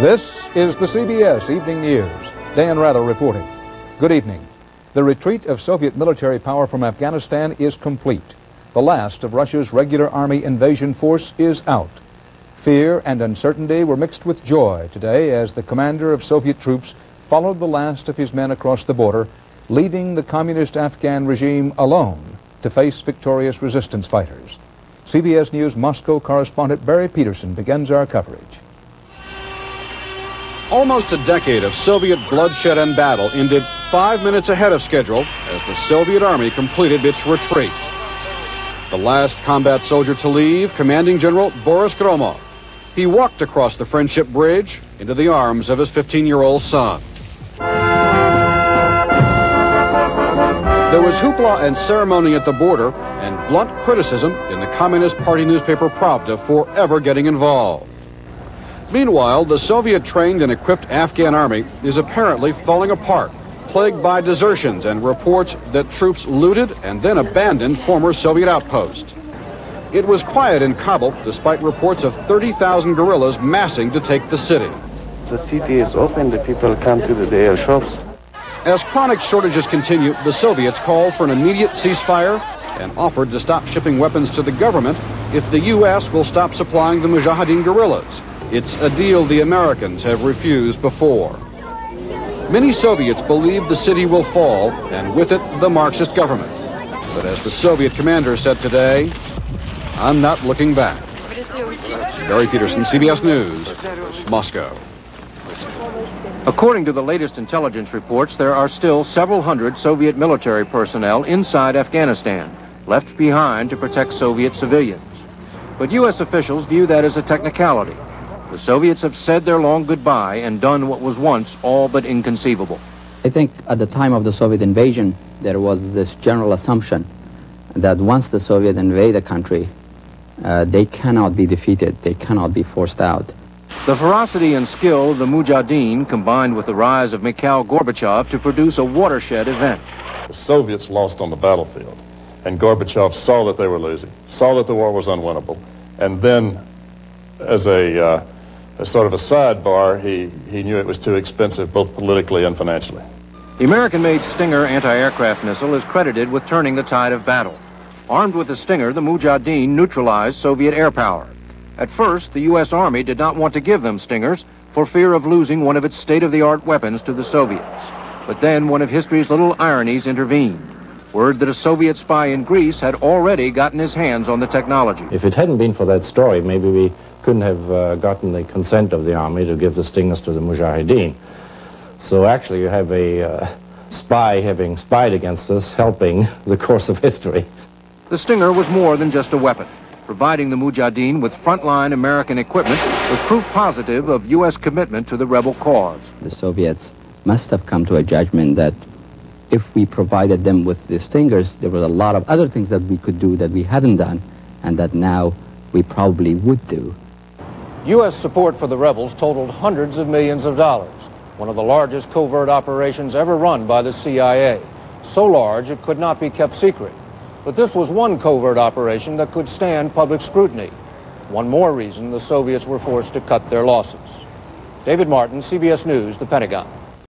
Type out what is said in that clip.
This is the CBS Evening News. Dan Rather reporting. Good evening. The retreat of Soviet military power from Afghanistan is complete. The last of Russia's regular army invasion force is out. Fear and uncertainty were mixed with joy today as the commander of Soviet troops followed the last of his men across the border, leaving the communist Afghan regime alone to face victorious resistance fighters. CBS News Moscow correspondent Barry Peterson begins our coverage. Almost a decade of Soviet bloodshed and battle ended five minutes ahead of schedule as the Soviet army completed its retreat. The last combat soldier to leave, Commanding General Boris Gromov. He walked across the Friendship Bridge into the arms of his 15-year-old son. There was hoopla and ceremony at the border and blunt criticism in the Communist Party newspaper Pravda for ever getting involved. Meanwhile, the Soviet-trained and equipped Afghan army is apparently falling apart, plagued by desertions and reports that troops looted and then abandoned former Soviet outposts. It was quiet in Kabul despite reports of 30,000 guerrillas massing to take the city. The city is open, the people come to the, their shops. As chronic shortages continue, the Soviets called for an immediate ceasefire and offered to stop shipping weapons to the government if the U.S. will stop supplying the Mujahideen guerrillas. It's a deal the Americans have refused before. Many Soviets believe the city will fall, and with it, the Marxist government. But as the Soviet commander said today, I'm not looking back. Barry Peterson, CBS News, Moscow. According to the latest intelligence reports, there are still several hundred Soviet military personnel inside Afghanistan, left behind to protect Soviet civilians. But U.S. officials view that as a technicality. The Soviets have said their long goodbye and done what was once all but inconceivable. I think at the time of the Soviet invasion, there was this general assumption that once the Soviet invade a country, uh, they cannot be defeated, they cannot be forced out. The ferocity and skill of the Mujahideen combined with the rise of Mikhail Gorbachev to produce a watershed event. The Soviets lost on the battlefield, and Gorbachev saw that they were losing, saw that the war was unwinnable, and then, as a uh, as sort of a sidebar, he, he knew it was too expensive both politically and financially. The American-made Stinger anti-aircraft missile is credited with turning the tide of battle. Armed with the Stinger, the Mujahideen neutralized Soviet air power. At first, the U.S. Army did not want to give them Stingers for fear of losing one of its state-of-the-art weapons to the Soviets. But then one of history's little ironies intervened. Word that a Soviet spy in Greece had already gotten his hands on the technology. If it hadn't been for that story, maybe we couldn't have uh, gotten the consent of the army to give the stingers to the Mujahideen. So actually you have a uh, spy having spied against us helping the course of history. The Stinger was more than just a weapon. Providing the Mujahideen with frontline American equipment was proof positive of U.S. commitment to the rebel cause. The Soviets must have come to a judgment that if we provided them with the Stingers, there was a lot of other things that we could do that we hadn't done and that now we probably would do. U.S. support for the rebels totaled hundreds of millions of dollars, one of the largest covert operations ever run by the CIA. So large it could not be kept secret. But this was one covert operation that could stand public scrutiny. One more reason the Soviets were forced to cut their losses. David Martin, CBS News, The Pentagon.